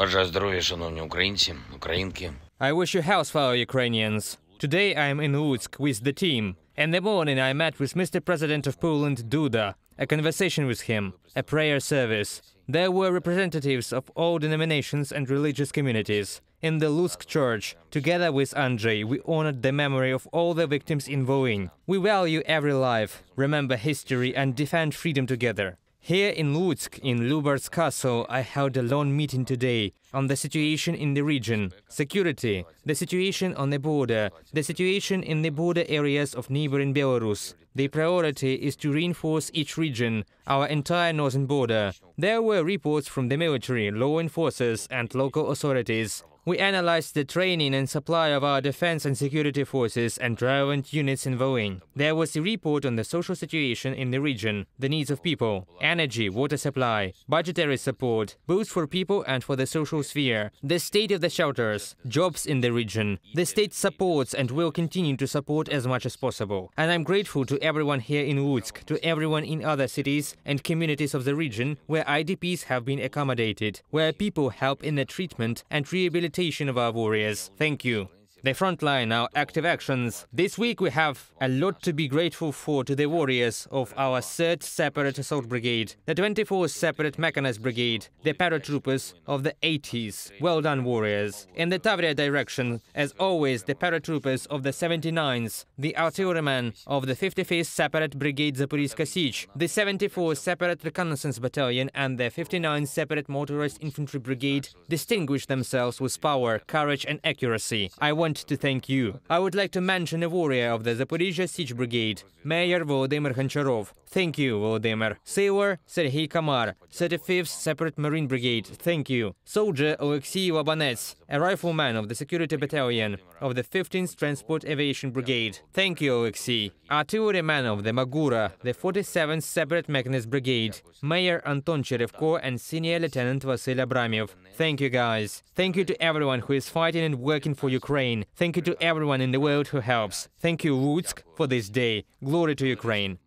Бажаю здоров'я, шановні українці, українки. I wish you health, fellow Ukrainians. Today I am in Lutsk with the team. In the morning I met with Mr. President of Poland Duda, a conversation with him, a prayer service. There were representatives of all denominations and religious communities. In the Lutsk church, together with Andrzej, we honored the memory of all the victims in Volyn. We value every life, remember history and defend freedom together. Here in Lutsk, in Lubart's castle, I held a long meeting today on the situation in the region, security, the situation on the border, the situation in the border areas of neighboring Belarus. The priority is to reinforce each region, our entire northern border. There were reports from the military, law enforcers, and local authorities. We analyzed the training and supply of our defense and security forces and relevant units in Volyn. There was a report on the social situation in the region, the needs of people, energy, water supply, budgetary support, both for people and for the social sphere, the state of the shelters, jobs in the region. The state supports and will continue to support as much as possible. And I'm grateful to everyone here in Lutsk, to everyone in other cities and communities of the region where IDPs have been accommodated, where people help in the treatment and rehabilitation of our warriors. Thank you. The front line, our active actions. This week we have a lot to be grateful for to the warriors of our 3rd Separate Assault Brigade, the 24th Separate Mechanized Brigade, the paratroopers of the 80s. Well done, warriors. In the Tavria direction, as always, the paratroopers of the 79th, the artillerymen of the 55th Separate Brigade Zaporizhka Sich, the 74th Separate Reconnaissance Battalion, and the 59th Separate Motorized Infantry Brigade distinguished themselves with power, courage, and accuracy. I want to thank you. I would like to mention a warrior of the Zaporizhia Sich Brigade, Mayor Volodymyr Honcharov. Thank you, Volodymyr. Sailor Sergei Kamar, 35th Separate Marine Brigade. Thank you. Soldier Alexei Labanets, a rifleman of the Security Battalion of the 15th Transport Aviation Brigade. Thank you, Alexei. Artilleryman of the Magura, the 47th Separate Mechanized Brigade, Mayor Anton Cherevko and Senior Lieutenant Vasil Abramov. Thank you, guys. Thank you to everyone who is fighting and working for Ukraine. Thank you to everyone in the world who helps. Thank you, Lutsk, for this day. Glory to Ukraine.